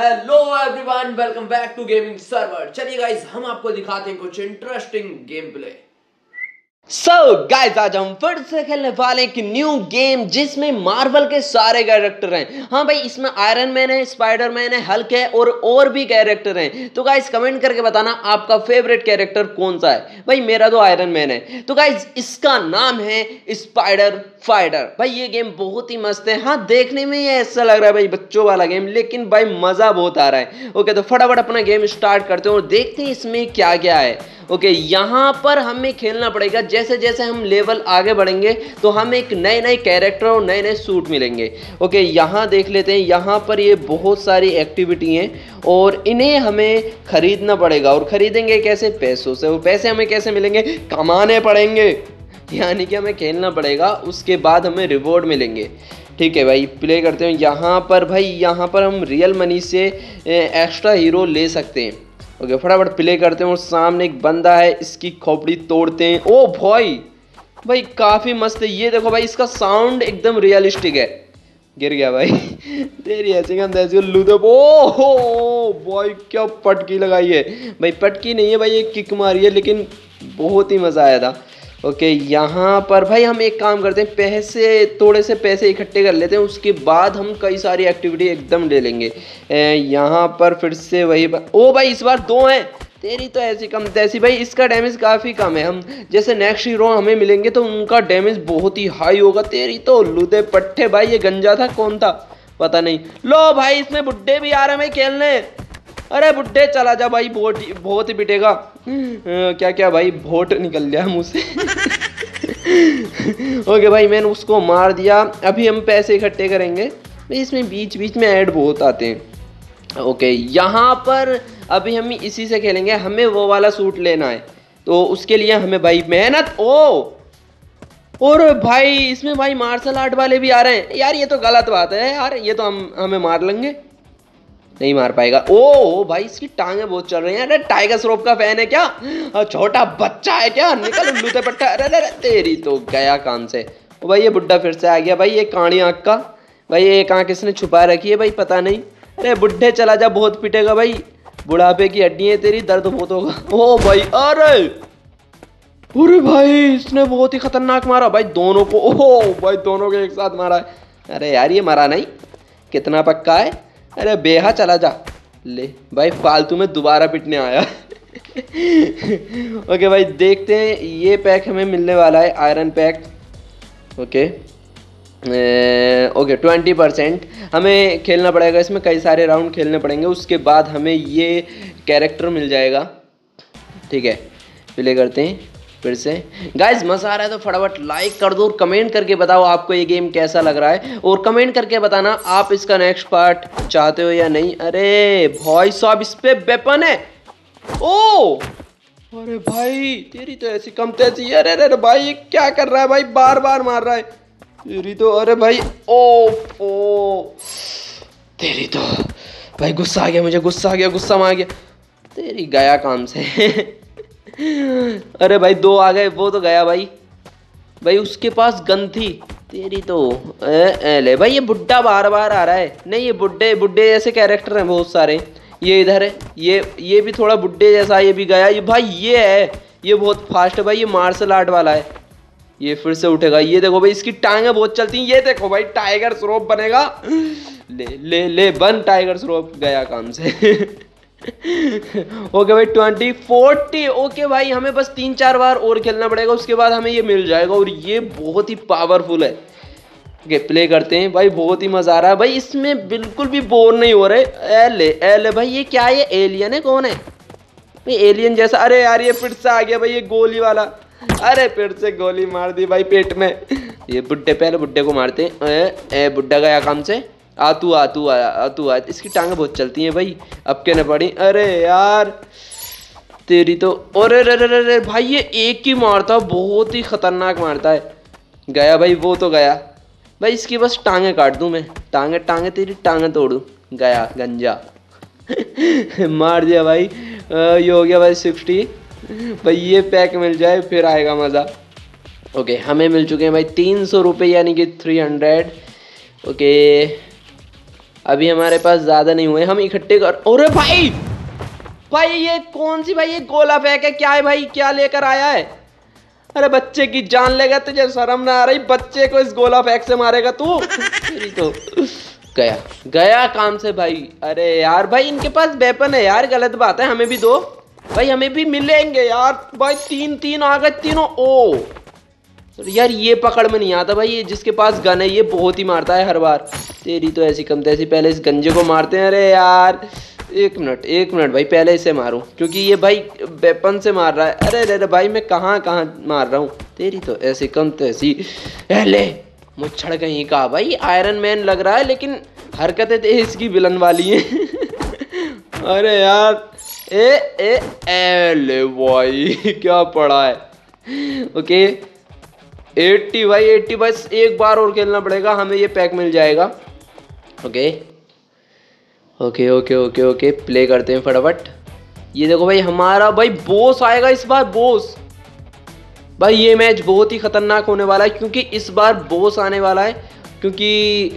Hello everyone welcome back to gaming server चलिए guys हम आपको दिखाते हैं कुछ interesting game play so so, guys आज हम फिर से खेलने वाले एक न्यू गेम जिसमें मार्वल के सारे कैरेक्टर हैं। हाँ भाई इसमें आयरन मैन है स्पाइडर मैन है हल्क है और और भी कैरेक्टर हैं। तो गाइस कमेंट करके बताना आपका फेवरेट कैरेक्टर कौन सा है। भाई मेरा तो आयरन मैन है। तो गाइस इसका नाम है स्पाइडर फाइडर भाई ये गेम बहुत ही मस्त है। हाँ देखने में ये ऐसा लग रहा है भाई बच्चों वाला गेम लेकिन भाई मज़ा बहुत आ रहा है। ओके तो फटाफट अपना गेम स्टार्ट करते हैं और देखते हैं इसमें क्या क्या है। ओके यहाँ पर हमें खेलना पड़ेगा। जैसे जैसे हम लेवल आगे बढ़ेंगे तो हम एक नए नए कैरेक्टर और नए नए सूट मिलेंगे। ओके यहाँ देख लेते हैं, यहाँ पर ये बहुत सारी एक्टिविटी हैं और इन्हें हमें खरीदना पड़ेगा। और खरीदेंगे कैसे? पैसों से। वो पैसे हमें कैसे मिलेंगे? कमाने पड़ेंगे। यानी कि हमें खेलना पड़ेगा, उसके बाद हमें रिवॉर्ड मिलेंगे। ठीक है भाई प्ले करते हैं। यहाँ पर भाई, यहाँ पर हम रियल मनी से एक्स्ट्रा हीरो ले सकते हैं। ओके फटाफट प्ले करते हैं और सामने एक बंदा है, इसकी खोपड़ी तोड़ते हैं। ओ भाई भाई काफ़ी मस्त है। ये देखो भाई, इसका साउंड एकदम रियलिस्टिक है। गिर गया भाई। तेरी ऐसी कम ऐसी लूदो। ओ हो भाई क्या पटकी लगाई है। भाई पटकी नहीं है भाई, ये किक मारी है, लेकिन बहुत ही मज़ा आया था। ओके, यहाँ पर भाई हम एक काम करते हैं, पैसे, थोड़े से पैसे इकट्ठे कर लेते हैं, उसके बाद हम कई सारी एक्टिविटी एकदम ले लेंगे। यहाँ पर फिर से वही ओ भाई, इस बार दो हैं। तेरी तो ऐसी कम, तैसी भाई, इसका डैमेज काफ़ी कम है। हम, जैसे नेक्स्ट हीरो हमें मिलेंगे तो उनका डैमेज बहुत ही हाई होगा। तेरी तो लुदे पट्टे भाई, ये गंजा था, कौन था? पता नहीं। लो भाई, इसमें बुड्ढे भी आ रहे हैं खेलने। अरे बुड्ढे चला जा भाई बहुत बहुत ही पिटेगा। क्या क्या भाई वोट निकल गया मुँह से। ओके भाई मैंने उसको मार दिया। अभी हम पैसे इकट्ठे करेंगे। इसमें बीच बीच में ऐड बहुत आते हैं। ओके यहाँ पर अभी हम इसी से खेलेंगे। हमें वो वाला सूट लेना है। तो उसके लिए हमें भाई मेहनत। ओ! और भाई इसमें भाई मार्शल आर्ट वाले भी आ रहे हैं। यार ये तो गलत बात है। यार ये तो हम हमें मार लेंगे। नहीं मार पाएगा। ओ, ओ भाई इसकी टांगे बहुत चल रही हैं। अरे टाइगर श्रॉफ का फ़ैन है क्या? छोटा बच्चा है क्या? निकल उल्लू ते पट्टा। अरे अरे तेरी तो गया काम से। ओ भाई ये बुढ़ा फिर से आ गया। भाई ये काणी आँख का। भाई एक आँख इसने छुपा रखी है भाई पता नहीं। अरे बुढ़े चला जा बहुत पिटेगा भाई। बुढ़ापे की हड्डी है तेरी दर्द बहुत होगा। ओ भाई अरे! अरे भाई इसने बहुत ही खतरनाक मारा। भाई दोनों को ओह भाई दोनों को एक साथ मारा है। अरे यार ये मरा नहीं। कितना पक्का है? अरे बेहा चला जा। ले, भाई फालतू में दोबारा पिटने आया। ओके भाई, देखते हैं, ये पैक हमें मिलने वाला है iron pack okay. Okay twenty percent हमें खेलना पड़ेगा इसमें, कई सारे राउंड खेलने पड़ेंगे। उसके बाद हमें ये कैरेक्टर मिल जाएगा। ठीक है प्ले करते हैं। फिर से। गाइज़ मज़ा आ रहा है तो फटाफट लाइक कर दो और कमेंट करके बताओ आपको ये गेम कैसा लग रहा है। और कमेंट करके बताना आप इसका नेक्स्ट पार्ट चाहते हो या नहीं। अरे भाई साहब इस पे वेपन है। ओ! अरे भाई, तेरी तो ऐसी कम तैसी अरे अरे भाई, ये क्या कर रहा है भाई? बार बार मार रहा है। तेरी तो अरे भाई, ओ ओ। तेरी तो भाई, गुस्सा आ गया मुझे, गुस्सा आ गया, गुस्सा में आ गया। तेरी गया काम से। अरे भाई दो आ गए वो तो गया भाई। भाई उसके पास गन थी। तेरी तो ए, ए, ले। भाई ये बुड्ढा बार बार आ रहा है। नहीं ये बुड्ढे बुड्ढे जैसे कैरेक्टर हैं बहुत सारे। ये इधर है ये ये भी थोड़ा बुड्ढे जैसा ये भी गया। ये भाई ये है ये बहुत फास्ट है भाई ये मार्शल आर्ट वाला है। ये फिर से उठेगा। ये देखो भाई इसकी टांगे बहुत चलती हैं। ये देखो भाई टाइगर श्रोप बनेगा। ले ले ले बन टाइगर श्रोप गया काम से। ओके भाई ट्वेंटी फोर्टी ओके भाई, हमें बस तीन चार बार और खेलना पड़ेगा, उसके बाद हमें ये मिल जाएगा और ये बहुत ही पावरफुल है। ओके प्ले करते हैं। भाई, बहुत ही मज़ा आ रहा है। भाई, इसमें बिल्कुल भी बोर नहीं हो रहे। एल एल भाई, ये क्या है? एलियन है? कौन है? भाई एलियन जैसा। अरे यार, ये फिर से आ गया भाई, ये गोली वाला। अरे फिर से गोली मार दी भाई पेट में। ये बुड्ढे, पहले बुड्ढे को मारते हैं। बुड्ढा गया काम से। आतू आ तू आ तू आ, इसकी टांगे बहुत चलती हैं भाई। अब क्या पड़ी? अरे यार, तेरी तो अरे अरे अरे भाई, ये एक ही मारता, बहुत ही खतरनाक मारता है। गया भाई, वो तो गया। भाई, इसकी बस टांगे काट दूँ मैं। टांगे टांगे, तेरी टांगे तोड़ू गया, गंजा। मार दिया भाई। ये हो गया भाई सिक्सटी। भाई, ये पैक मिल जाए, फिर आएगा मज़ा। ओके, हमें मिल चुके हैं भाई तीन सौ रुपये यानी कि थ्री हंड्रेड ओके। अभी हमारे पास ज़्यादा नहीं हुए हम इकट्ठे कर अरे भाई! भाई ये कौन सी भाई ये गोला फेंक है? क्या है भाई? क्या लेकर आया है? अरे बच्चे की जान लेगा तुझे शर्म ना आ रही। बच्चे को इस गोला फेंक से मारेगा तू। तो गया। गया काम से भाई। अरे यार भाई इनके पास वेपन है यार गलत बात है हमें भी दो। भाई हमें भी मिलेंगे यार। भाई तीन तीन आ गए तीनों। ओ! यार ये पकड़ में नहीं आता भाई, ये जिसके पास गन है, ये बहुत ही मारता है हर बार। तेरी तो ऐसी कम तैसी, पहले इस गंजे को मारते हैं। अरे यार, एक मिनट एक मिनट भाई, पहले इसे मारूं, क्योंकि ये भाई वेपन से मार रहा है। अरे अरे भाई, मैं कहाँ कहाँ मार रहा हूँ? तेरी तो ऐसी कम तैसी पहले मुच्छड़ कहीं का भाई आयरन मैन लग रहा है, लेकिन हरकतें तो इसकी विलन वाली हैं। अरे यार, ए ए, एले भाई क्या पड़ा है? ओके एट्टी भाई, एट्टी बस एक बार और खेलना पड़ेगा, हमें ये पैक मिल जाएगा। Okay okay okay okay okay play करते हैं फटाफट। ये देखो भाई, हमारा भाई बोस आएगा इस बार बोस भाई, ये मैच बहुत ही खतरनाक होने वाला है, क्योंकि इस बार बोस आने वाला है, क्योंकि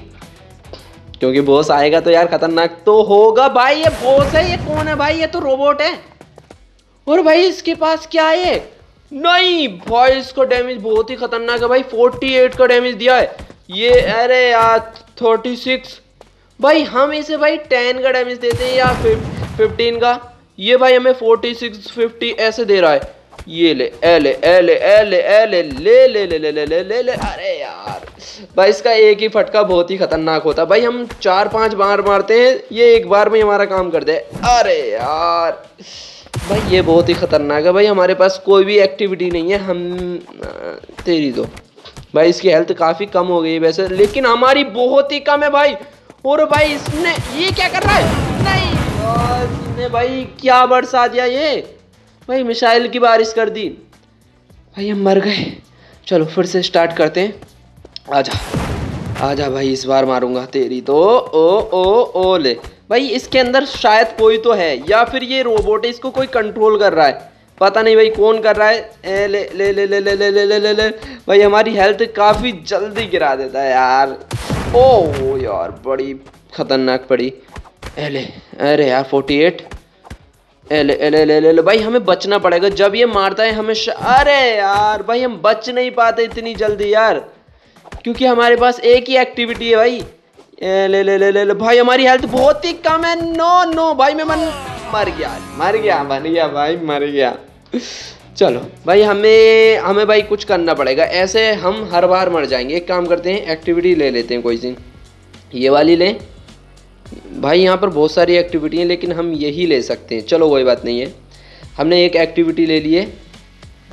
क्योंकि बोस आएगा तो यार खतरनाक तो होगा। भाई, ये बोस है, ये कौन है भाई? ये तो रोबोट है। और भाई, इसके पास क्या है? नहीं भाई इसका डैमेज बहुत ही खतरनाक है भाई। 48 का डैमेज दिया है। ये, अरे यार 36 भाई, हम इसे भाई 10 का डैमेज देते हैं या फिर 15 का? ये भाई हमें 46 50 ऐसे दे रहा है। ये ले, ए ले ए ले ए ले ए ले ले ले ले ले ले ले ले ले अरे यार। भाई, इसका एक ही फटका बहुत ही खतरनाक होता भाई, हम चार, पाँच बार मारते हैं। ये एक बार में हमारा काम कर दे। अरे यार। भाई, ये बहुत ही खतरनाक है भाई, हमारे पास कोई भी एक्टिविटी नहीं है, हम तेरी तो। भाई, इसकी हेल्थ काफ़ी कम हो गई वैसे, लेकिन हमारी बहुत ही कम है भाई। और भाई, इसने, ये क्या कर रहा है? नहीं इसने भाई, क्या बरसा दिया ये? भाई, मिसाइल की बारिश कर दी। भाई, हम मर गए। चलो, फिर से स्टार्ट करते हैं। आजा आजा भाई, इस बार मारूँगा तेरी तो। ओ ओ ओ, ले। भाई इसके अंदर शायद कोई तो है या फिर ये रोबोट है इसको कोई कंट्रोल कर रहा है पता नहीं भाई कौन कर रहा है ए, ले ले ले ले ले ले ले ले ले ले भाई हमारी हेल्थ काफ़ी जल्दी गिरा देता है यार ओ यार बड़ी खतरनाक पड़ी एले अरे यार फोर्टी एट एले एले ले ले ले भाई हमें बचना पड़ेगा जब ये मारता है हमें अरे यार भाई हम बच नहीं पाते इतनी जल्दी यार क्योंकि हमारे पास एक ही एक्टिविटी है भाई ले ले ले ले ले, भाई, हमारी हेल्थ बहुत ही कम है। नो नो भाई, मैं मन मर गया मर गया मर गया, भाई, मर गया। चलो, भाई, हमें हमें भाई, कुछ करना पड़ेगा। ऐसे हम हर बार मर जाएँगे। एक काम करते हैं एक्टिविटी ले लेते हैं कोई सी। ये वाली लें। भाई, यहाँ पर बहुत सारी एक्टिविटी हैं, लेकिन हम यही ले सकते हैं। चलो, कोई बात नहीं है। हमने एक एक्टिविटी ले ली है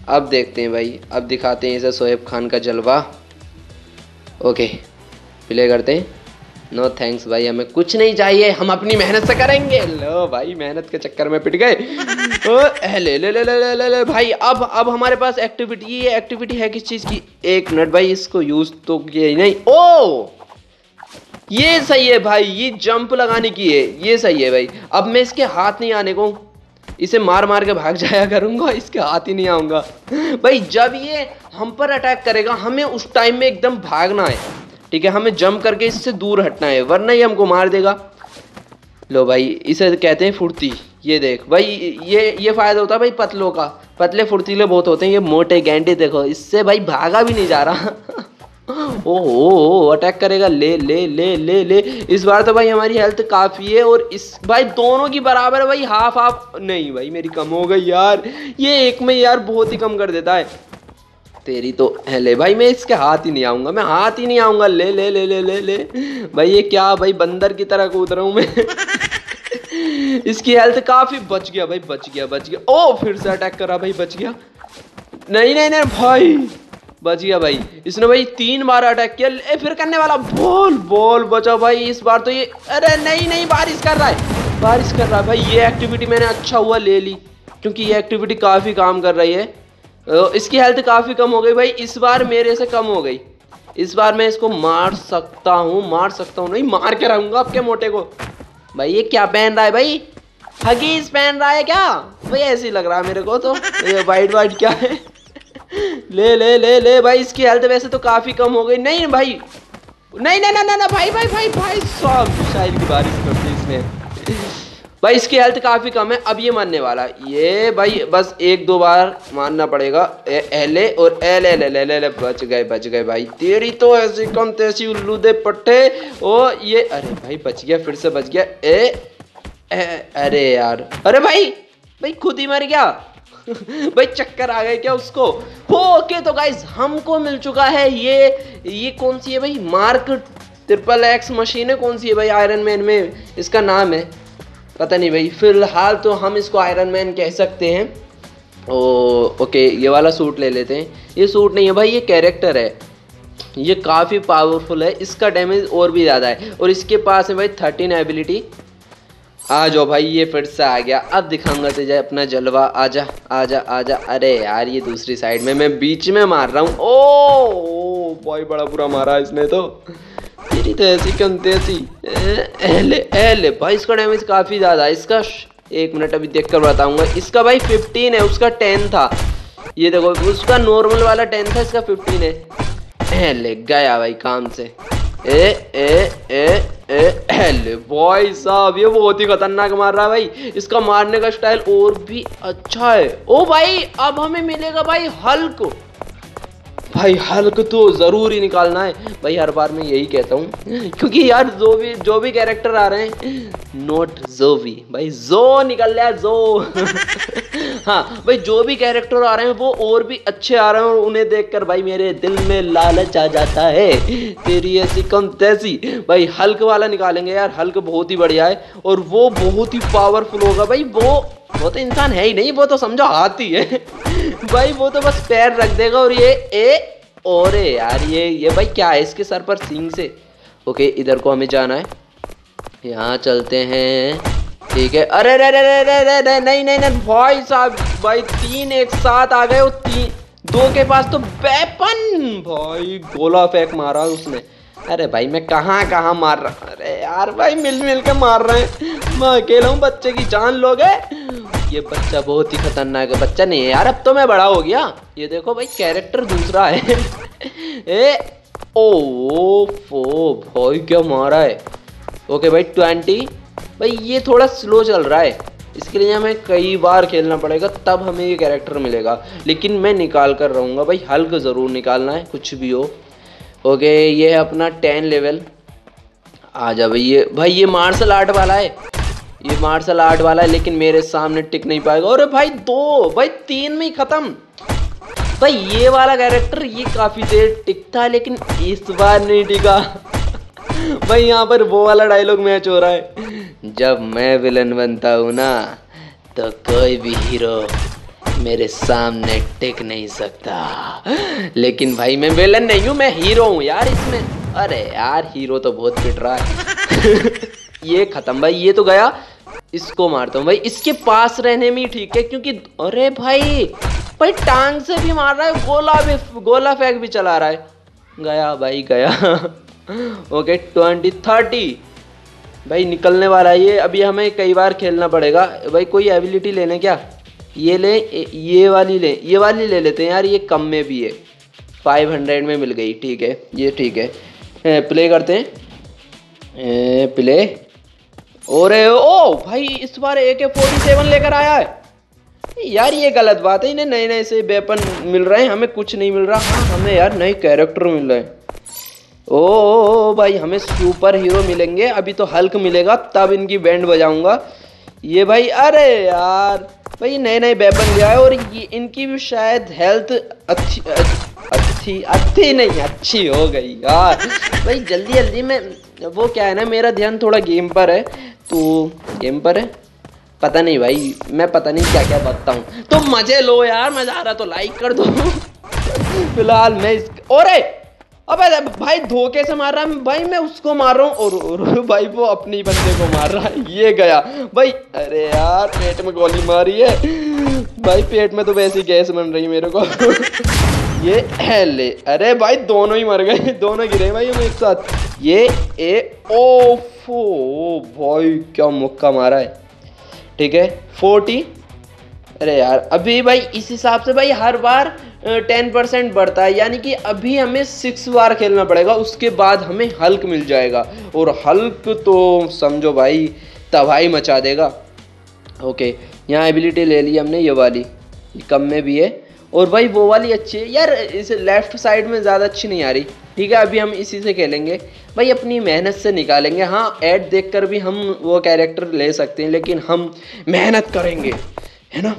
अब देखते हैं भाई। अब दिखाते हैं इसे सोएब खान का जलवा। ओके प्ले करते हैं। नो थैंक्स भाई, हमें कुछ नहीं चाहिए, हम अपनी मेहनत से करेंगे। लो भाई, मेहनत के चक्कर में पिट गए। ले ले ले ले ले ले ले, भाई, अब अब हमारे पास एक्टिविटी ये एक्टिविटी है किस चीज़ की? एक मिनट भाई, इसको यूज़ तो किया ही नहीं। ओ, ये सही है भाई, ये जंप लगाने की है, ये सही है भाई। अब मैं इसके हाथ नहीं आने को, इसे मार मार के भाग जाया करूँगा, इसके हाथ ही नहीं आऊँगा। भाई, जब ये हम पर अटैक करेगा, हमें उस टाइम में एकदम भागना है। ठीक है, हमें जंप करके इससे दूर हटना है, वरना ये हमको मार देगा। लो भाई, इसे कहते हैं फुर्ती, ये देख। भाई, ये ये फ़ायदा होता है भाई पतलों का। पतले फुर्तीले बहुत होते हैं, ये मोटे गैंडे देखो, इससे भाई भागा भी नहीं जा रहा। ओहो अटैक करेगा, ले ले ले ले ले। इस बार तो भाई हमारी हेल्थ काफ़ी है और इस, भाई दोनों की बराबर है भाई हाफ़ हाफ़ नहीं भाई, मेरी कम हो गई यार। ये एक में यार बहुत ही कम कर देता है। तेरी तो ले भाई मैं इसके हाथ ही नहीं आऊँगा मैं हाथ ही नहीं आऊँगा ले ले ले ले ले ले। भाई ये क्या भाई बंदर की तरह कूद रहा हूँ मैं। इसकी हेल्थ काफ़ी बच गया भाई बच गया बच गया। ओ फिर से अटैक करा भाई बच गया। नहीं नहीं नहीं भाई बच गया भाई। इसने भाई तीन बार अटैक किया ए, फिर करने वाला बोल बोल बचा भाई इस बार तो ये अरे नहीं नहीं बारिश कर रहा है बारिश कर रहा है भाई ये एक्टिविटी मैंने अच्छा हुआ ले ली क्योंकि ये एक्टिविटी काफ़ी काम कर रही है। इसकी हेल्थ काफ़ी कम हो गई भाई। इस बार मेरे से कम हो गई। इस बार मैं इसको मार सकता हूँ, मार सकता हूँ। नहीं, मार के रहूँगा आपके मोटे को। भाई, ये क्या पहन रहा है भाई? हगीज पहन रहा है क्या? भाई, ऐसे ही लग रहा है मेरे को तो। ये वाइट वाइट क्या है? ले ले ले ले भाई, इसकी हेल्थ वैसे तो काफ़ी कम हो गई। नहीं भाई, नहीं नहीं नहीं नहीं भाई भाई भाई भाई, सब मिसाइल की बारिश कर दी इसने। भाई इसकी हेल्थ काफ़ी कम है अब ये मानने वाला। ये भाई बस एक दो बार मानना पड़ेगा। एल ए और L L L L L बच गए बच गए भाई। तेरी तो ऐसी कम तैसी उल्लू दे पट्टे। ओ ये अरे भाई बच गया फिर से बच गया। ए, ए अरे यार। अरे भाई भाई खुद ही मर गया। भाई चक्कर आ गए क्या उसको? ओके तो गाइज़ हमको मिल चुका है ये ये कौन सी है भाई? मार्क ट्रिपल एक्स मशीन है कौन सी है भाई आयरन मैन में? इसका नाम है। पता नहीं भाई, फ़िलहाल तो हम इसको आयरन मैन कह सकते हैं। ओ ओके ये वाला सूट ले लेते हैं। ये सूट नहीं है भाई, ये कैरेक्टर है। ये काफ़ी पावरफुल है, इसका डैमेज और भी ज़्यादा है। और इसके पास है भाई थर्टीन एबिलिटी आ जाओ भाई, ये फिर से आ गया। अब दिखाऊँगा तुझे अपना जलवा। आजा आजा आजा। अरे यार, ये दूसरी साइड में मैं बीच में मार रहा हूँ। ओ ओ भाई बड़ा बुरा मारा इसने तो। तेरी तो ऐसी कम तेज़ी एले एले भाई, इसका डैमेज काफ़ी ज़्यादा है। इसका, एक मिनट अभी देख कर बताऊँगा। इसका भाई फिफ्टीन है, उसका टेन था। ये देखो, उसका नॉर्मल वाला टेन था, इसका फिफ्टीन है। एले गया भाई काम से। ए ए ए ए बॉय साहब, ये बहुत ही खतरनाक मार रहा है भाई। इसका मारने का स्टाइल और भी अच्छा है। ओ भाई, अब हमें मिलेगा भाई हल्क। भाई, हल्क तो ज़रूर ही निकालना है। भाई, हर बार मैं यही कहता हूँ, क्योंकि यार जो भी जो भी कैरेक्टर आ रहे हैं नोट जो भी भाई जो निकल रहा है जो हाँ भाई, जो भी कैरेक्टर आ रहे हैं, वो और भी अच्छे आ रहे हैं, और उन्हें देखकर भाई मेरे दिल में लालच आ जाता है। तेरी ऐसी कम तैसी। भाई, हल्क वाला निकालेंगे यार, हल्क बहुत ही बढ़िया है, और वो बहुत ही पावरफुल होगा। भाई, वो वो तो इंसान है ही नहीं, वो तो समझो हाथी है। भाई, वो तो बस पैर रख देगा और ये, ए, और यार, ये ये भाई क्या है इसके सर पर सिंग से? ओके, इधर को हमें जाना है। यहाँ चलते हैं। ठीक है। अरे रे रे रे रे रे नहीं नहीं नहीं, भाई साहब, भाई तीन एक साथ आ गए तीन, दो के पास तो वेपन भाई, गोला फेंक मारा उसने। अरे भाई, मैं कहाँ कहाँ मार रहा अरे यार, भाई मिल मिल के मार रहे हैं। मैं अकेला हूँ, बच्चे की जान लोगे? ये बच्चा बहुत ही खतरनाक है। बच्चा नहीं है यार, अब तो मैं बड़ा हो गया। ये देखो भाई कैरेक्टर दूसरा है। ए, ओ, फो, भाई क्या मारा है। ओके भाई, ट्वेंटी। भाई, ये थोड़ा स्लो चल रहा है। इसके लिए हमें कई बार खेलना पड़ेगा, तब हमें ये कैरेक्टर मिलेगा। लेकिन मैं निकाल कर रहूँगा भाई हल्क ज़रूर निकालना है, कुछ भी हो। ओके, ये है अपना टेन लेवल आ जा भाई, ये भाई, ये मार्शल आर्ट वाला है। ये मार्शल आर्ट वाला है, लेकिन मेरे सामने टिक नहीं पाएगा। अरे भाई दो, भाई तीन में ही खत्म। भाई ये वाला कैरेक्टर ये काफ़ी देर टिकता है लेकिन इस बार नहीं टिका। भाई यहाँ पर वो वाला डायलॉग मैच हो रहा है। जब मैं विलन बनता हूँ ना तो कोई भी हीरो मेरे सामने टिक नहीं सकता। लेकिन भाई मैं विलन नहीं हूँ, मैं हीरो हूँ यार इसमें। अरे यार हीरो तो बहुत पिट रहा है। ये खत्म, भाई ये तो गया। इसको मारता हूँ। भाई, इसके पास रहने में ही ठीक है, क्योंकि अरे भाई भाई, टांग से भी मार रहा है, गोला भी, गोला फेंक भी चला रहा है। गया भाई, गया। ओके ट्वेंटी थर्टी भाई, निकलने वाला है ये। अभी हमें कई बार खेलना पड़ेगा। भाई, कोई एबिलिटी लेने क्या? ये ले ये वाली ले। ये वाली ले लेते हैं यार, ये कम में भी है। फाइव हंड्रेड में मिल गई, ठीक है, ये ठीक है। प्ले करते हैं। प्ले और ओ भाई इस बार ए के फोर्टी सेवन लेकर आया है। यार ये गलत बात है इन्हें नए नए से वेपन मिल रहे हैं हमें कुछ नहीं मिल रहा। हाँ हमें यार नए कैरेक्टर मिल रहे हैं। ओ, ओ, ओ भाई हमें सुपर हीरो मिलेंगे अभी तो हल्क मिलेगा तब इनकी बैंड बजाऊँगा। ये भाई अरे यार भाई नए नए वेपन लिया है और ये इनकी भी शायद हेल्थ अच्छी अच्छी अच्छी नहीं अच्छी हो गई यार। भाई जल्दी जल्दी में वो क्या है ना मेरा ध्यान थोड़ा गेम पर है तो गेम पर है? पता नहीं भाई मैं पता नहीं क्या क्या बताता हूँ। तो मज़े लो यार मज़ा आ रहा तो लाइक कर दो। फ़िलहाल मैं इस और अबे भाई धोखे से मार रहा है भाई मैं उसको मार रहा हूँ और, और भाई वो अपनी बंदे को मार रहा है। ये गया। भाई अरे यार पेट में गोली मारी है। भाई पेट में तो वैसी गैस बन रही है मेरे को। ये ले। अरे भाई, दोनों ही मर गए। दोनों गिरे भाई हम एक साथ। ये ए, ओफो, भाई, क्या मुक्का मारा है। ठीक है, फोर्टी। अरे यार, अभी भाई, इस हिसाब से भाई हर बार टेन परसेंट बढ़ता है। यानी कि अभी हमें सिक्स बार खेलना पड़ेगा, उसके बाद हमें हल्क मिल जाएगा। और हल्क तो समझो भाई, तबाही मचा देगा। ओके, यहाँ एबिलिटी ले ली हमने, ये वाली। कम में भी है। और भाई वो वाली अच्छी है। यार, इस लेफ़्ट साइड में ज़्यादा अच्छी नहीं आ रही। ठीक है, अभी हम इसी से खेलेंगे। भाई, अपनी मेहनत से निकालेंगे। हाँ ऐड देखकर भी हम वो कैरेक्टर ले सकते हैं, लेकिन हम मेहनत करेंगे। है ना?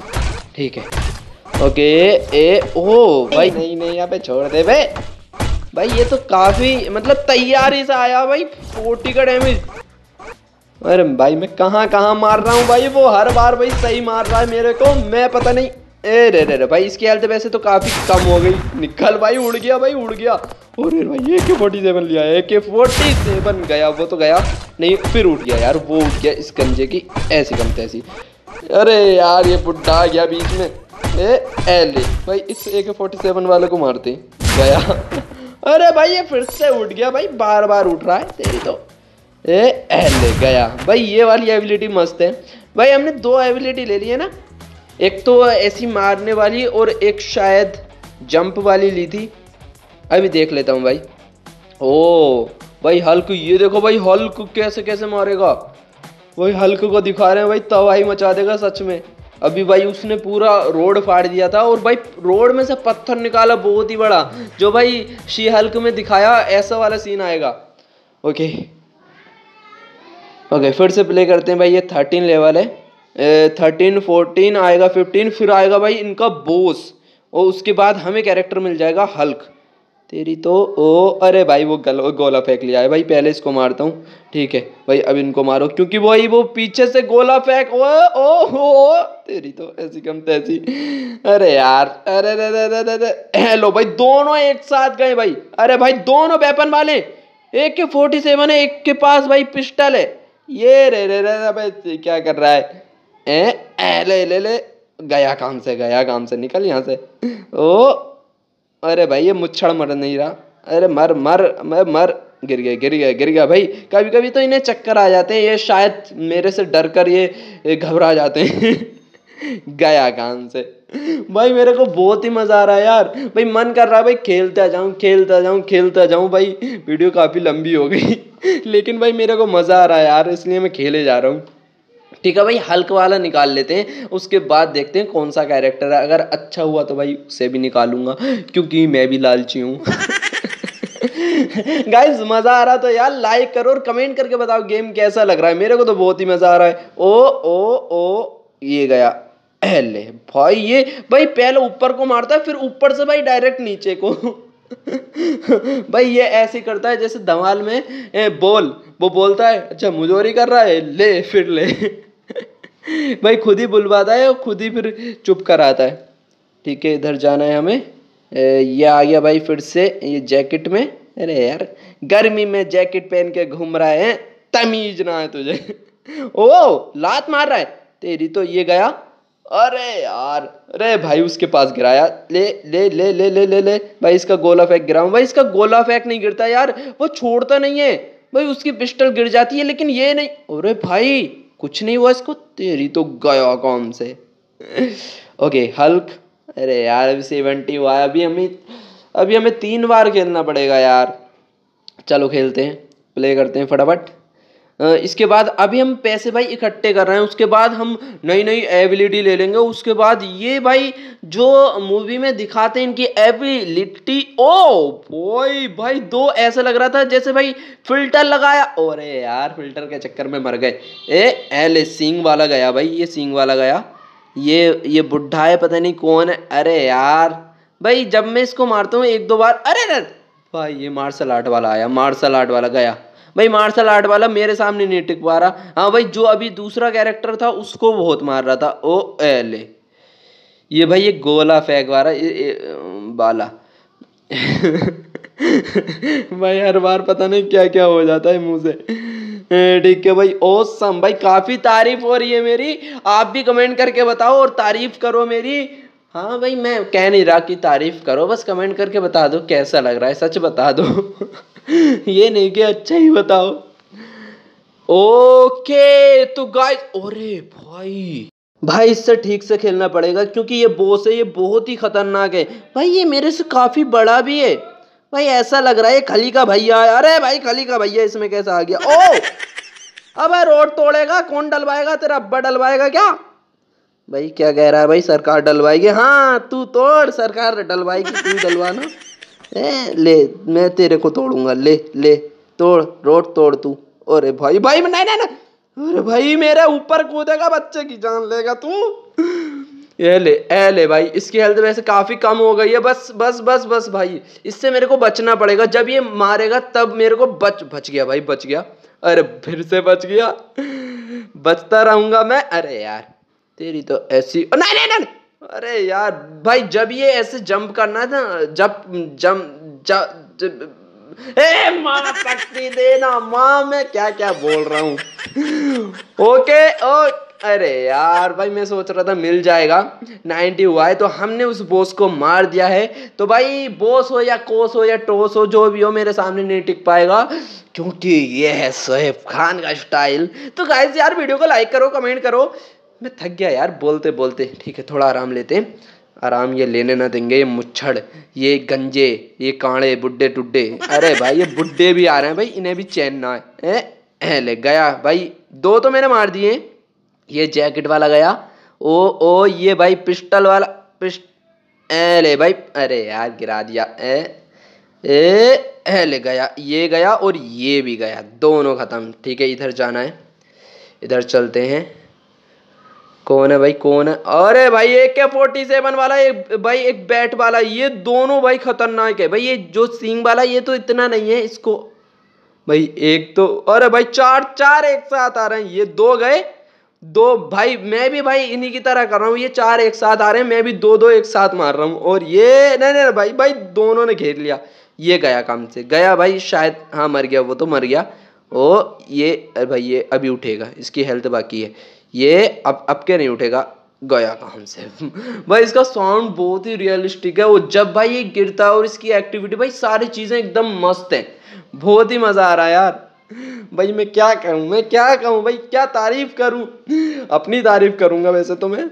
ठीक है। ओके, ए, ओ, भाई, नहीं नहीं, यहाँ पे छोड़ दे भाई भाई, ये तो काफ़ी मतलब तैयारी से आया भाई फोर्टी का डैमेज अरे भाई, मैं कहाँ कहाँ मार रहा हूँ भाई? वो हर बार भाई सही मार रहा है मेरे को, मैं पता नहीं ए, रे रे रे, भाई, इसकी हेल्थ वैसे तो काफ़ी कम हो गई। निकल भाई, उड़ गया भाई, उड़ गया। अरे भाई ए के फोर्टी सेवन लिया ए के फोर्टी सेवन गया, वो तो गया। नहीं, फिर उठ गया यार, वो उठ गया इस गंजे की, ऐसी कम तैसी। अरे यार, ये बुढ़ा गया बीच में। ए एले भाई, इस ए के फोर्टी सेवन वाले को मारते। गया। अरे भाई, ये फिर से उठ गया भाई बार बार उठ रहा है तेरी तो। ए एले गया। भाई, ये वाली एबिलिटी मस्त है। भाई, हमने दो एबिलिटी ले ली है ना एक तो ऐसी मारने वाली और एक शायद जंप वाली ली थी। अभी देख लेता हूँ भाई। ओ, भाई हल्क, ये देखो भाई हल्क कैसे कैसे मारेगा। वही हल्क को दिखा रहे हैं भाई, तबाही मचा देगा सच में। अभी भाई उसने पूरा रोड फाड़ दिया था और भाई रोड में से पत्थर निकाला, बहुत ही बड़ा। जो भाई शी हल्क में दिखाया, ऐसा वाला सीन आएगा। ओके ओके फिर से प्ले करते हैं भाई, ये थर्टीन लेवल है। थर्टीन फोर्टीन आएगा फिफ्टीन फिर आएगा भाई इनका बोस। और उसके बाद हमें कैरेक्टर मिल जाएगा हल्क तेरी तो ओ, अरे भाई वो गल, गोला फेंक लिया है। भाई पहले इसको मारता हूँ। ठीक है, भाई अब इनको मारो। क्योंकि वही वो पीछे से गोला फेंक, ओ ओ, हो, तेरी तो ऐसी कम तैसी। अरे यार, अरे अरे अरे अरे अरे हेलो भाई, दोनों एक साथ गए भाई। अरे भाई, दोनों वेपन वाले। एक के फोर्टी सेवन है, एक के पास भाई पिस्टल है। ये रे रे रे, भाई, क्या कर रहा है? ए, ए ले ले ले। गया काम से गया काम से निकल यहाँ से। ओ अरे भाई ये मुच्छड़ मर नहीं रहा। अरे मर मर मर मर। गिर गया गिर गया गिर गया। भाई कभी कभी तो इन्हें चक्कर आ जाते हैं। ये शायद मेरे से डर कर ये घबरा जाते हैं। गया काम से। भाई मेरे को बहुत ही मज़ा आ रहा है यार। भाई मन कर रहा है भाई खेलता जाऊँ खेलता जाऊँ खेलता जाऊँ। भाई वीडियो काफ़ी लंबी हो गई। लेकिन भाई मेरे को मज़ा आ रहा है यार इसलिए मैं खेले जा रहा हूँ। ठीक है भाई हल्क वाला निकाल लेते हैं उसके बाद देखते हैं कौन सा कैरेक्टर है। अगर अच्छा हुआ तो भाई उसे भी निकालूँगा क्योंकि मैं भी लालची हूँ। गाइस मज़ा आ रहा तो यार लाइक करो और कमेंट करके बताओ गेम कैसा लग रहा है। मेरे को तो बहुत ही मज़ा आ रहा है। ओ ओ ओ ये गया। ले भाई ये भाई पहले ऊपर को मारता है फिर ऊपर से भाई डायरेक्ट नीचे को। भाई ये ऐसे करता है जैसे धमाल में ए, बोल वो बोलता है अच्छा मुजोरी कर रहा है ले फिर ले। भाई खुद ही बुलवाता है और खुद ही फिर चुप कर आता है। ठीक है, इधर जाना है हमें। ये आ गया भाई फिर से, ये जैकेट में। अरे यार, गर्मी में जैकेट पहन के घूम रहा है, तमीज ना है तुझे। ओ, लात मार रहा है। तेरी तो ये गया। अरे यार, अरे भाई उसके पास गिराया। ले ले ले ले ले ले ले। भाई इसका गोला फेंक, गिराऊं। भाई इसका गोला फेंक नहीं गिरता यार, वो छोड़ता नहीं है। भाई उसकी पिस्टल गिर जाती है, लेकिन ये नहीं। अरे भाई कुछ नहीं हुआ इसको, तेरी तो गया कौन से। ओके हल्क अरे यार, अभी सेवेंटी हुआ है। अभी हमें अभी हमें तीन बार खेलना पड़ेगा यार। चलो खेलते हैं प्ले करते हैं फटाफट। इसके बाद अभी हम पैसे भाई इकट्ठे कर रहे हैं, उसके बाद हम नई नई एबिलिटी ले लेंगे, उसके बाद ये भाई जो मूवी में दिखाते हैं इनकी एबिलिटी ओ भाई भाई दो ऐसा लग रहा था जैसे भाई फ़िल्टर लगाया। अरे यार फ़िल्टर के चक्कर में मर गए। ए एल सिंग वाला गया भाई, ये सिंग वाला गया। ये ये बुढ़ा है, पता नहीं कौन है। अरे यार, भाई जब मैं इसको मारता हूँ, एक दो बार, अरे भाई ये मार्शल आर्ट वाला आया मार्शल आर्ट वाला गया। भाई मार्शल आर्ट वाला मेरे सामने नहीं टिक पा रहा। हाँ भाई, जो अभी दूसरा कैरेक्टर था, उसको बहुत मार रहा था। ओ एले ये भाई ये गोला फेंक वाला बाला। भाई हर बार पता नहीं क्या क्या हो जाता है मुँह से। ठीक है भाई ओसम भाई, काफ़ी तारीफ़ हो रही है मेरी। आप भी कमेंट करके बताओ और तारीफ़ करो मेरी। हाँ भाई, मैं कह नहीं रहा कि तारीफ़ करो, बस कमेंट करके बता दो कैसा लग रहा है, सच बता दो। ये नहीं कि अच्छा ही बताओ। ओके तो गाइस अरे भाई भाई इससे ठीक से खेलना पड़ेगा क्योंकि ये बोस है, ये बहुत ही खतरनाक है। भाई, ये मेरे से काफ़ी बड़ा भी है। भाई, ऐसा लग रहा है खली का भैया अरे भाई, खली का भैया इसमें कैसा आ गया? ओ, अबे रोड तोड़ेगा, कौन डलवाएगा, तेरा अब्बा डलवाएगा क्या? भाई क्या कह रहा है भाई? सरकार डलवाएगी? हाँ तू तोड़ सरकार डलवाएगी तू डलवाना। ए, ले मैं तेरे को तोड़ूँगा ले ले तोड़ रोड तोड़ तू। अरे भाई भाई नहीं नहीं अरे भाई मेरे ऊपर कूदेगा बच्चे की जान लेगा तू। ये ले ए ले भाई इसकी हेल्थ वैसे काफ़ी कम हो गई है। बस बस बस बस भाई इससे मेरे को बचना पड़ेगा। जब ये मारेगा तब मेरे को बच बच गया भाई बच गया। अरे फिर से बच गया। बचता रहूँगा मैं। अरे यार तेरी तो ऐसी ओ, नहीं नहीं नहीं। अरे यार भाई जब ये ऐसे जंप करना था जब जंप जब ए माँ शक्ति देना माँ मैं क्या क्या बोल रहा हूँ। ओके ओ अरे यार भाई मैं सोच रहा था मिल जाएगा। 90 हुआ है तो हमने उस बोस को मार दिया है। तो भाई बोस हो या कोस हो या टोस हो जो भी हो मेरे सामने नहीं टिक पाएगा। क्योंकि ये है सोहेब खान का स्टाइल तो गाइस यार वीडियो को लाइक करो कमेंट करो। मैं थक गया यार बोलते बोलते। ठीक है थोड़ा आराम लेते हैं। आराम ये लेने ना देंगे ये मुच्छड़ ये गंजे ये काड़े बुड्ढे टुड्डे अरे भाई ये बुड्ढे भी आ रहे हैं भाई इन्हें भी चैन ना है? ए, ले गया। भाई दो तो मैंने मार दिए ये जैकेट वाला गया। ओ ओ ये भाई पिस्टल वाला पिस्ट ए ले भाई। अरे यार गिरा दिया। ए ए, ए ले गया। ये गया और ये भी गया। दोनों ख़त्म। ठीक है इधर जाना है। इधर चलते हैं। कौन है भाई, कौन है? अरे भाई एक के फोर्टी सेवन वाला एक भाई, एक बैट वाला, ये दोनों भाई खतरनाक है। भाई, ये जो सिंग वाला, ये तो इतना नहीं है इसको। भाई, एक तो अरे भाई, चार चार एक साथ आ रहे हैं। ये दो गए, दो भाई, मैं भी भाई इन्हीं की तरह कर रहा हूँ। ये चार एक साथ आ रहे हैं, मैं भी दो दो एक साथ मार रहा हूँ। और ये, नहीं नहीं, भाई भाई, दोनों ने घेर लिया। ये गया काम से। गया भाई, शायद हाँ मर गया, वो तो मर गया। ओ, ये, अरे भाई, ये अभी उठेगा, इसकी हेल्थ बाकी है। ये अब अब के नहीं उठेगा? गया काम से? भाई इसका साउंड बहुत ही रियलिस्टिक है। वो जब भाई ये गिरता है और इसकी एक्टिविटी भाई सारी चीज़ें एकदम मस्त हैं। बहुत ही मज़ा आ रहा है यार। भाई मैं क्या कहूँ? मैं क्या कहूँ? भाई क्या तारीफ़ करूँ? अपनी तारीफ़ करूँगा वैसे तो मैं।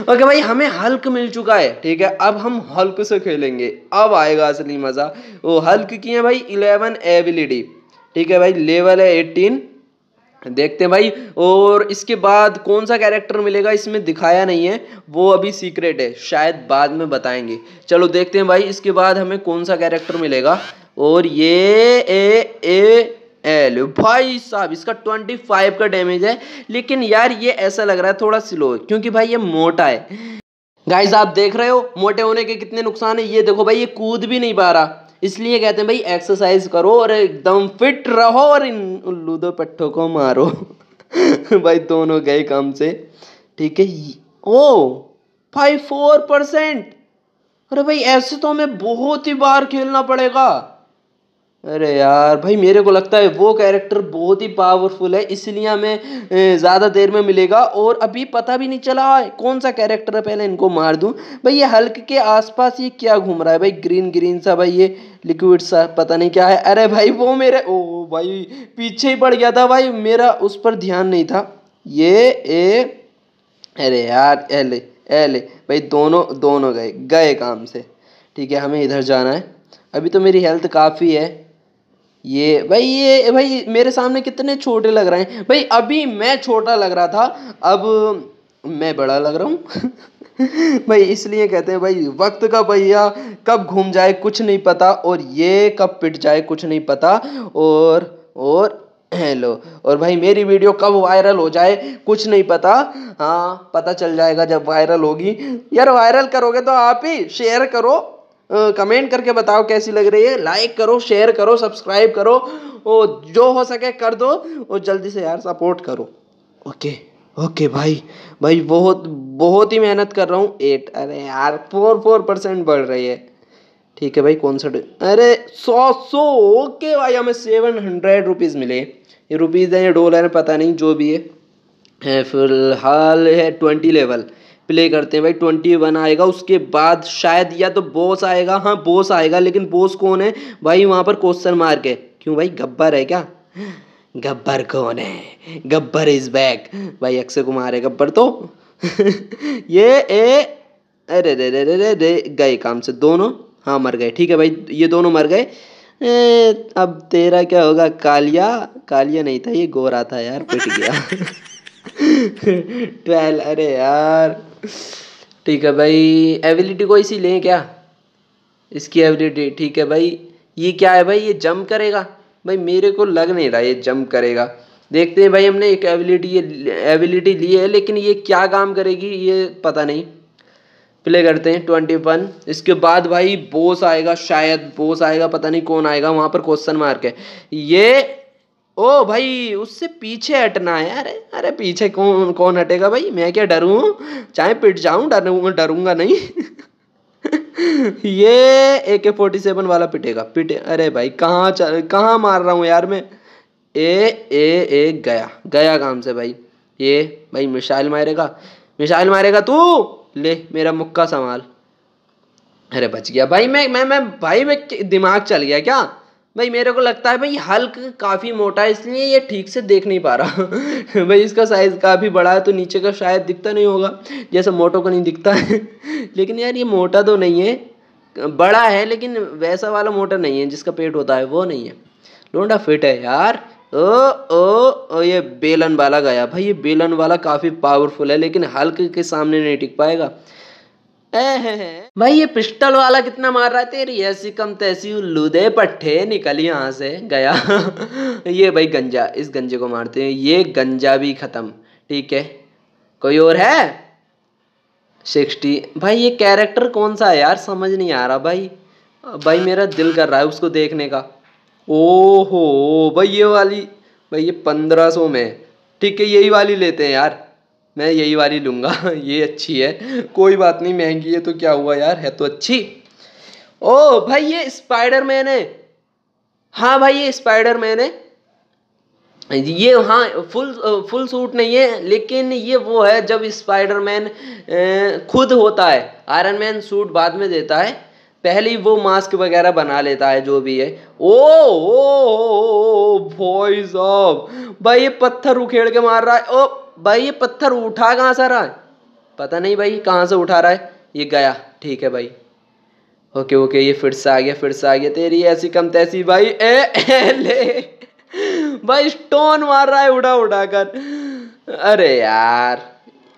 ओके okay, भाई हमें हल्क मिल चुका है ठीक है? अब हम हल्क से खेलेंगे। अब आएगा असली मज़ा। वो हल्क की है भाई इलेवन एबिलिटी ठीक है भाई लेवल है एटीन देखते हैं भाई, और इसके बाद कौन सा कैरेक्टर मिलेगा, इसमें दिखाया नहीं है, वो अभी सीक्रेट है, शायद बाद में बताएँगे। चलो देखते हैं भाई, इसके बाद हमें कौन सा कैरेक्टर मिलेगा, और ये ए ए, एल, भाई साहब, इसका ट्वेंटी फाइव का डैमेज है, लेकिन यार ये ऐसा लग रहा है थोड़ा स्लो है, क्योंकि भाई ये मोटा है। गाइस आप देख रहे हो, मोटे होने के कितने नुकसान है, ये देखो भाई, ये कूद भी नहीं पा रहा। इसलिए कहते हैं, भाई एक्सरसाइज करो और एकदम फिट रहो और इन उल्लू दो पट्टों को मारो। भाई, दोनों गए काम से। ठीक है ओ फाइव फोर परसेंट अरे भाई, ऐसे तो हमें बहुत ही बार खेलना पड़ेगा। अरे यार, भाई मेरे को लगता है वो कैरेक्टर बहुत ही पावरफुल है, इसलिए हमें ज़्यादा देर में मिलेगा और अभी पता भी नहीं चला कौन सा कैरेक्टर है, पहले इनको मार दूँ। भाई ये हल्क के आसपास ये क्या घूम रहा है? भाई ग्रीन ग्रीन सा भाई ये लिक्विड सा, पता नहीं क्या है। अरे भाई वो मेरे, ओ भाई पीछे ही पड़ गया था भाई, मेरा उस पर ध्यान नहीं था। ये, ए, अरे यार एले एले भाई दोनों दोनों गए गए काम से। ठीक है, हमें इधर जाना है। अभी तो मेरी हेल्थ काफ़ी है। ये, भाई ये, भाई मेरे सामने कितने छोटे लग रहे हैं। भाई अभी मैं छोटा लग रहा था, अब मैं बड़ा लग रहा हूँ। भाई इसलिए कहते हैं, भाई वक्त का भैया कब घूम जाए कुछ नहीं पता, और ये कब पिट जाए कुछ नहीं पता, और और, हेलो, और भाई मेरी वीडियो कब वायरल हो जाए कुछ नहीं पता। हाँ पता चल जाएगा जब वायरल होगी। यार वायरल करोगे तो आप ही शेयर करो। कमेंट करके बताओ कैसी लग रही है। लाइक करो शेयर करो सब्सक्राइब करो और जो हो सके कर दो और जल्दी से यार सपोर्ट करो। ओके ओके भाई भाई बहुत बहुत ही मेहनत कर रहा हूँ। एट अरे यार फोर फोर परसेंट बढ़ रही है। ठीक है भाई, कौन सा अरे सौ सौ ओके भाई, हमें सेवन हंड्रेड रुपीज़ मिले। ये रुपीज़ है या डॉलर है, पता नहीं, जो भी है। फ़िलहाल है ट्वेंटी लेवल प्ले करते हैं भाई ट्वेंटी वन आएगा उसके बाद शायद या तो बॉस आएगा हाँ बॉस आएगा लेकिन बॉस कौन है? भाई वहाँ पर क्वेश्चन मार्क है। क्यों भाई? गब्बर है क्या? गब्बर कौन है? गब्बर इज़ बैक भाई अक्षय कुमार है गब्बर तो। ये ए अरे रे रे रे रे रे गए काम से। दोनों? हाँ मर गए। ठीक है भाई ये दोनों मर गए। ए, अब तेरा क्या होगा? कालिया? कालिया नहीं था ये गोरा था यार पिट गया। ट्वेल्व अरे यार। ठीक है भाई एबिलिटी कोई सी लें क्या? इसकी एबिलिटी ठीक है भाई। ये क्या है भाई? ये जंप करेगा। भाई, मेरे को लग नहीं रहा ये जंप करेगा। देखते हैं भाई हमने एक एबिलिटी ये एबिलिटी ली है, लेकिन ये क्या काम करेगी, ये पता नहीं। प्ले करते हैं ट्वेंटी वन इसके बाद भाई बोस आएगा, शायद बोस आएगा, पता नहीं कौन आएगा, वहाँ पर क्वेश्चन मार्क है। ये ओ भाई, उससे पीछे हटना है। अरे अरे पीछे कौन कौन हटेगा भाई? मैं क्या डरूँ? चाहे पिट जाऊँ डरूँ डरूँगा नहीं। ये ए के फोर्टी सेवन वाला पिटेगा। पिटे, अरे भाई, कहाँ कहाँ मार रहा हूँ यार मैं? ए ए ए, गया। गया काम से भाई। ये, भाई, मिसाइल मारेगा। मिसाइल मारेगा तू? ले, मेरा मुक्का संभाल। अरे बच गया। भाई, मैं मैं मैं, भाई, मैं दिमाग चल गया क्या? भाई, मेरे को लगता है भाई हल्क काफ़ी मोटा है, इसलिए ये ठीक से देख नहीं पा रहा। भाई, इसका साइज़ काफ़ी बड़ा है तो नीचे का शायद दिखता नहीं होगा, जैसे मोटो का नहीं दिखता है। लेकिन यार, ये मोटा तो नहीं है, बड़ा है, लेकिन वैसा वाला मोटा नहीं है, जिसका पेट होता है, वो नहीं है। लोंडा फिट है यार। ओ ओ ओ, ये बेलन वाला गया। भाई, ये बेलन वाला काफ़ी पावरफुल है, लेकिन हल्क के सामने नहीं टिक पाएगा। भाई, ये पिस्टल वाला कितना मार रहा है तेरी? ऐसी कम तैसी उल्लू दे पट्टे निकल यहाँ से। गया। ये भाई गंजा, इस गंजे को मारते हैं। ये गंजा भी खत्म। ठीक है। कोई और है? सिक्सटी। भाई, ये कैरेक्टर कौन सा है यार? समझ नहीं आ रहा भाई। भाई, मेरा दिल कर रहा है उसको देखने का। ओहो, भाई, ये वाली, भाई, ये पंद्रह सौ में। ठीक है, यही वाली लेते हैं यार। मैं यही वाली लूँगा, ये अच्छी है। कोई बात नहीं, महँगी है तो क्या हुआ यार, है तो अच्छी। ओ, भाई ये स्पाइडर मैन है। हाँ भाई, ये स्पाइडर मैन है। ये हाँ फुल फुल सूट नहीं है, लेकिन ये वो है जब स्पाइडर मैन खुद होता है। आयरन मैन सूट बाद में देता है। पहले ही वो मास्क वगैरह बना लेता है जो भी है। ओ ओ, भाई साहब भाई ये पत्थर उखेड़ के मार रहा है। ओ भाई ये पत्थर उठा कहाँ से रहा है? पता नहीं भाई कहाँ से उठा रहा है? ये गया ठीक है भाई। ओके ओके ये फिर से आ गया फिर से आ गया। तेरी ऐसी कम तैसी भाई ए, ए ले। भाई स्टोन मार रहा है उड़ा उड़ा कर। अरे यार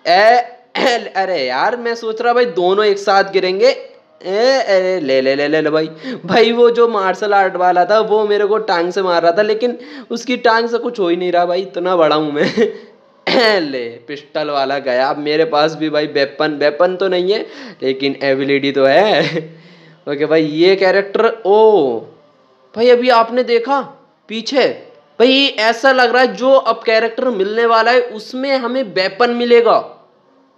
ए, ए अरे यार मैं सोच रहा भाई दोनों एक साथ गिरेंगे। ए, ए ले ले ले ले ले भाई। भाई वो जो मार्शल आर्ट वाला था वो मेरे को टांग से मार रहा था लेकिन उसकी टांग से कुछ हो ही नहीं रहा भाई। इतना बड़ा हूँ मैं। ले पिस्टल वाला गया। अब मेरे पास भी भाई वेपन वेपन तो नहीं है लेकिन एबिलिटी तो है। ओके भाई ये कैरेक्टर ओ। भाई अभी आपने देखा? पीछे। भाई ऐसा लग रहा है जो अब कैरेक्टर मिलने वाला है उसमें हमें वेपन मिलेगा।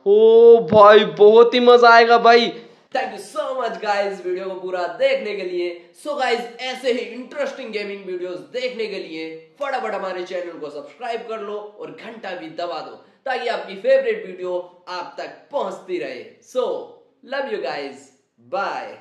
ओ भाई बहुत ही मज़ा आएगा भाई। Thank you so much guys video को पूरा देखने के लिए। सो so गाइस ऐसे ही इंटरेस्टिंग गेमिंग वीडियोस देखने के लिए फटाफट हमारे चैनल को सब्सक्राइब कर लो और घंटा भी दबा दो, ताकि आपकी फेवरेट वीडियो आप तक पहुँचती रहे। So love you guys bye